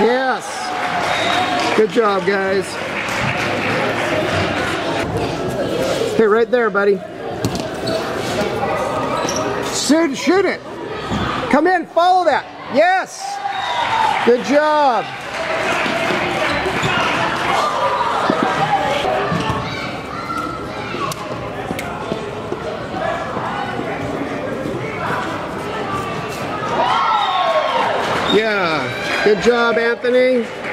yes. Good job, guys. Okay, right there, buddy. Shoot, shoot it. Come in, follow that. Yes. Good job. Yeah, good job, Anthony.